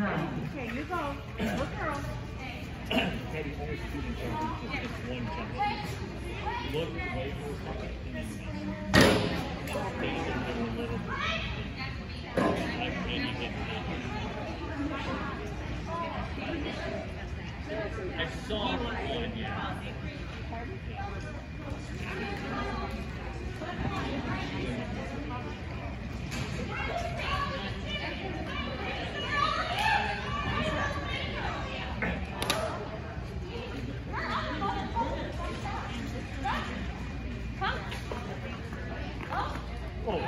Okay, you go. Look, girl. I. I saw one, yeah. Oh,